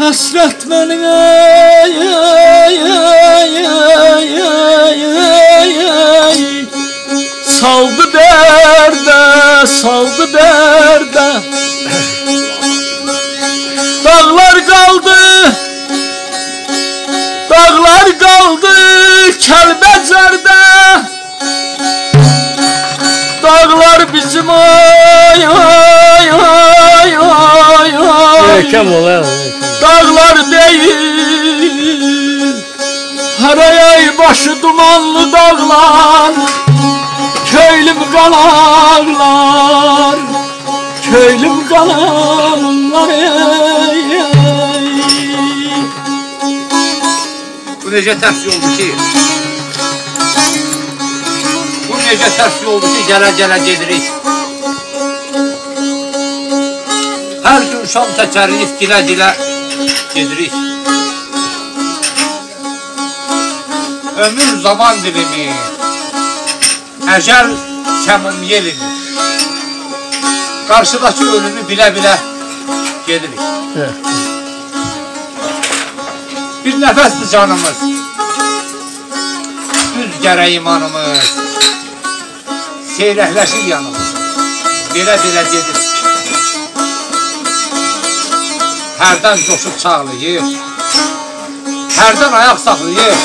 Hasret beni ay ay ay ay ay ay ay. Saldı derde, saldı derde. Dağlar kaldı Dağlar kaldı Kelbecer'de Dağlar bizim ay ay ay ay ay. Görkem ol ha. Dağlar değil Harayay başı dumanlı dağlar Köylüm kanarlar Köylüm kanarlar ey, ey. Bu necə tərs yoldur ki? Bu necə tərs yoldur ki, gələ-gələ gedirik. Hər gün şam təkəriyiz, dilə-dilə gedirik. Ömür zaman dilimi, əcəl səmum yelimi. Qarşıdakı ölümü bilə-bilə gedirik. Bir nəfəsdir canımız. Düz gərək imanımız. Seyrəkləşir yanımız. Belə-belə gedir. hərdən coşub çağlayır, hərdən ayaq saxlayır,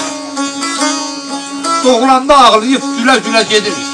doğulanda ağlayıb gülə-gülə gedirik.